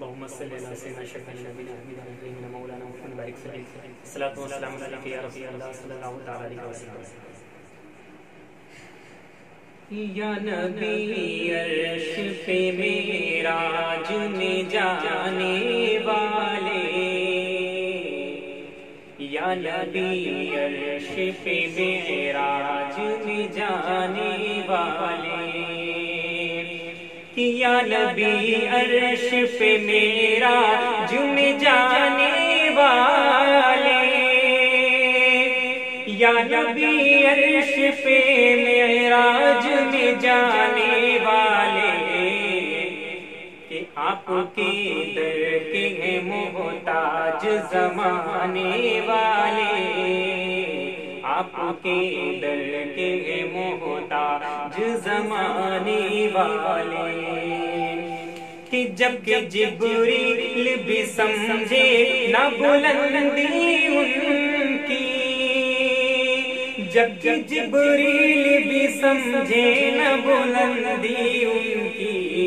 सल्लल्लाहु अलैहि वसल्लम नबीना हमीदा नबीना मौलाना मुहम्मद बारिक सल्लल्लाहु सलातु व सलाम अलैका या रसूल अल्लाह सल्लल्लाहु तआला अलैहि वसल्लम या नबी अर्श पे मेराज में जाने वाले या नबी अर्श पे मेराज में जाने वाले या नबी अर्श पे मेरा जुम जाने वाले। या नबी अर्श पे मेरा जुम जाने वाले। कि आपके दर के मोहताज जमाने वाले। आपके दर के मोहताज जमाने वाले। कि जब के जिब्रील भी समझे, न बुलंदी उनकी। जब कि जिब्रील भी समझे, न बुलंदी उनकी।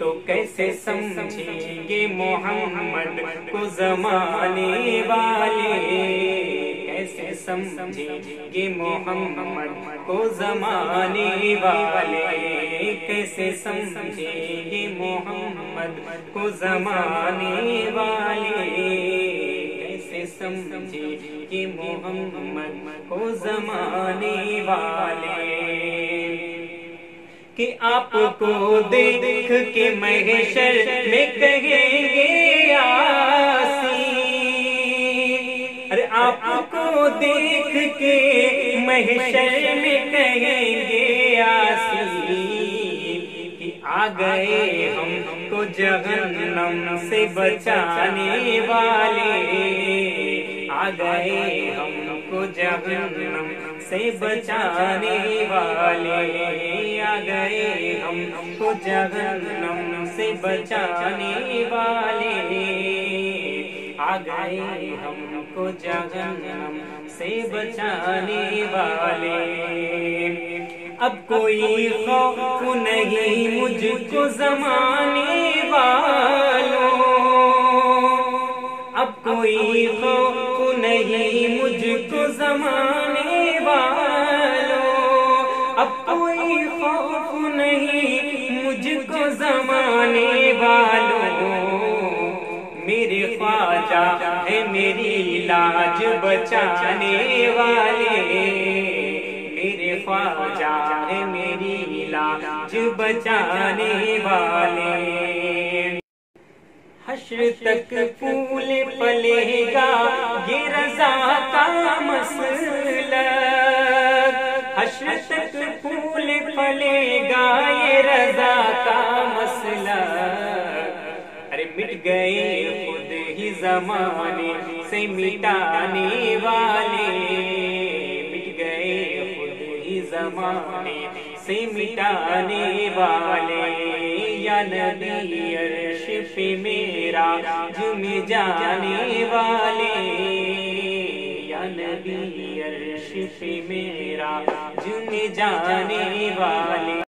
तो कैसे समझेंगे मोहम्मद को जमाने वाले? समझेंगे मोहम्मद को जमाने वाले। कैसे समझेंगे मोहम्मद को जमाने वाले। कैसे समझेंगे मोहम्मद को जमाने वाले? कि आपको देख के महशर में कहेंगे आसी देख के महशर में कहेंगे कि आ गए हमको जहन्नम से बचाने वाले। आ गए हमको जहन्नम से बचाने वाले। आ गए हमको जहन्नम से बचाने वाले। आ गए हमको जहन्नम से बचाने वाले। अब कोई खौफ नहीं मुझको जमाने वालों। अब कोई खौफ नहीं मुझको जमाने वालों। अब कोई खौफ नहीं मुझको जमाने लाज बचाने वाले। मेरे ख्वाजा है मेरी लाज बचाने वाले। हश्र तक फूल पलेगा ये रजा का मसला। हश्र तक फूल पलेगा ये रजा का मसला। अरे मिट गए खुद ही जमाने। से मिटाने वाले मिट गए खुद ही जमाने से मिटाने वाले। या नबी अर्श पे मेरा जुम जाने वाले। या नबी अर्श पे मेरा जुम जाने वाले।